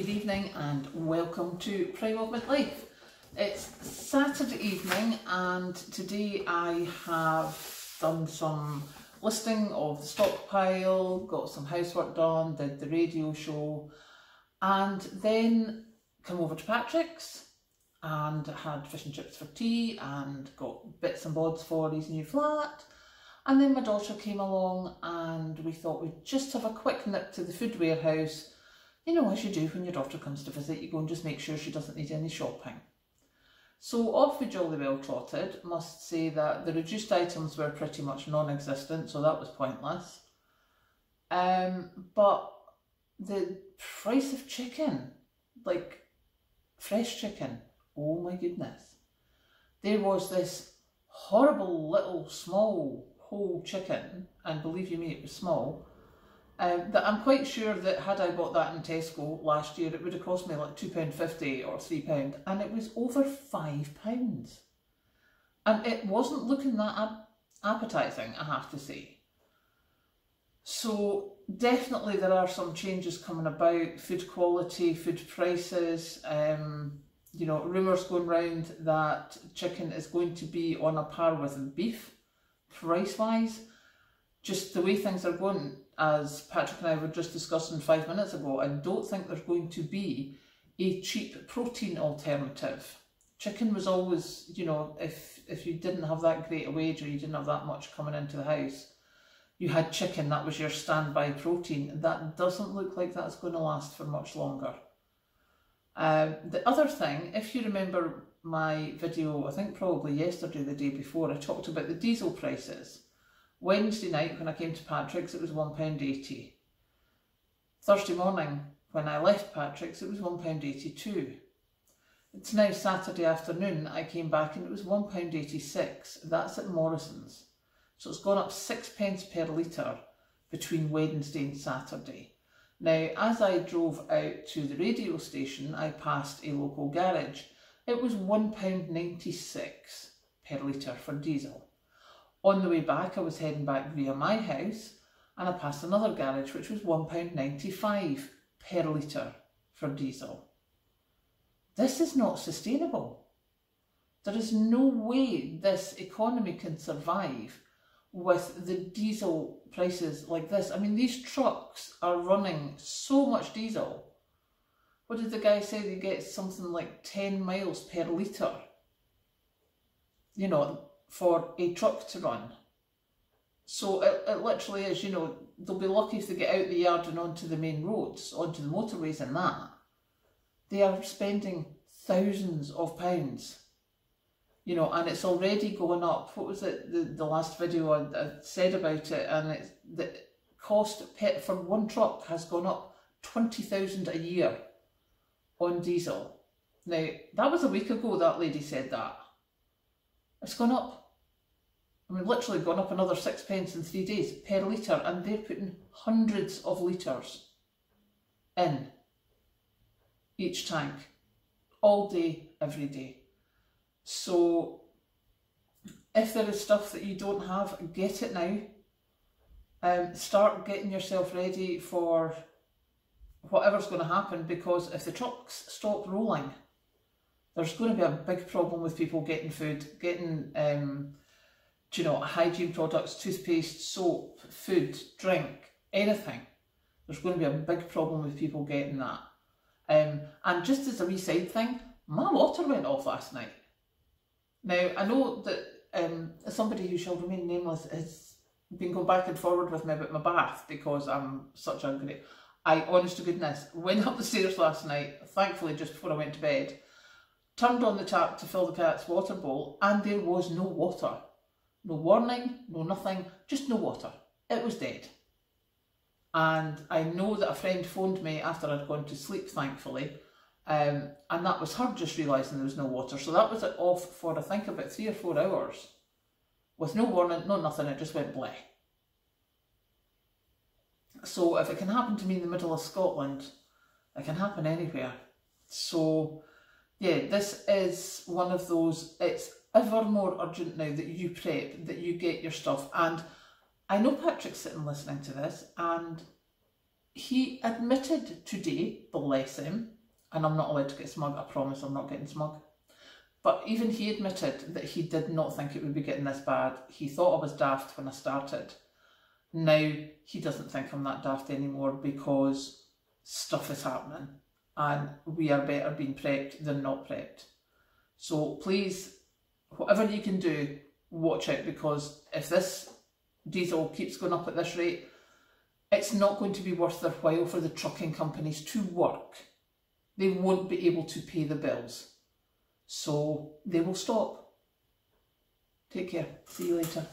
good evening and welcome to Prime Of Midlife. It's Saturday evening and today I have done some listing of the stockpile, got some housework done, did the radio show and then come over to Patrick's and had fish and chips for tea and got bits and bobs for his new flat and then my daughter came along and we thought we'd just have a quick nip to the food warehouse you know, as you do when your daughter comes to visit, you go and just make sure she doesn't need any shopping. So off we jolly well trotted. Must say that the reduced items were pretty much non-existent, so that was pointless. Um, but the price of chicken, like fresh chicken, oh my goodness. There was this horrible little small whole chicken, and believe you me, it was small, um, that I'm quite sure that had I bought that in Tesco last year, it would have cost me like £2.50 or £3, and it was over £5. And it wasn't looking that appetising, I have to say. So definitely there are some changes coming about, food quality, food prices, um, you know, rumours going round that chicken is going to be on a par with beef, price-wise. Just the way things are going, as Patrick and I were just discussing five minutes ago, I don't think there's going to be a cheap protein alternative. Chicken was always, you know, if, if you didn't have that great a wage or you didn't have that much coming into the house, you had chicken, that was your standby protein. That doesn't look like that's going to last for much longer. Um, the other thing, if you remember my video, I think probably yesterday, the day before, I talked about the diesel prices. Wednesday night when I came to Patrick's it was £1.80. Thursday morning when I left Patrick's it was £1.82. It's now Saturday afternoon I came back and it was £1.86. That's at Morrison's. So it's gone up six pence per litre between Wednesday and Saturday. Now, as I drove out to the radio station, I passed a local garage. It was £1.96 per litre for diesel. On the way back, I was heading back via my house and I passed another garage which was £1.95 per litre for diesel. This is not sustainable. There is no way this economy can survive with the diesel prices like this. I mean, these trucks are running so much diesel. What did the guy say? They get something like 10 miles per litre. You know, for a truck to run. So it, it literally is, you know, they'll be lucky if they get out the yard and onto the main roads, onto the motorways and that. They are spending thousands of pounds, you know, and it's already going up. What was it, the, the last video I, I said about it, and it's, the cost pet for one truck has gone up 20,000 a year on diesel. Now, that was a week ago that lady said that. It's gone up Mean, literally gone up another six pence in three days per litre, and they're putting hundreds of litres in each tank, all day, every day. So if there is stuff that you don't have, get it now. Um, start getting yourself ready for whatever's going to happen because if the trucks stop rolling, there's going to be a big problem with people getting food, getting um, you know, hygiene products, toothpaste, soap, food, drink, anything. There's going to be a big problem with people getting that. Um, and just as a wee side thing, my water went off last night. Now, I know that um, somebody who shall remain nameless has been going back and forward with me about my bath because I'm such a great... I, honest to goodness, went up the stairs last night, thankfully just before I went to bed, turned on the tap to fill the cat's water bowl and there was no water. No warning, no nothing, just no water. It was dead. And I know that a friend phoned me after I'd gone to sleep, thankfully, um, and that was her just realising there was no water. So that was it off for, I think, about three or four hours. With no warning, no nothing, it just went bleh. So if it can happen to me in the middle of Scotland, it can happen anywhere. So yeah, this is one of those, it's ever more urgent now that you prep, that you get your stuff. And I know Patrick's sitting listening to this, and he admitted today, bless him, and I'm not allowed to get smug, I promise I'm not getting smug. But even he admitted that he did not think it would be getting this bad. He thought I was daft when I started. Now he doesn't think I'm that daft anymore because stuff is happening and we are better being prepped than not prepped. So please, whatever you can do, watch out because if this diesel keeps going up at this rate, it's not going to be worth their while for the trucking companies to work. They won't be able to pay the bills. So they will stop. Take care. See you later.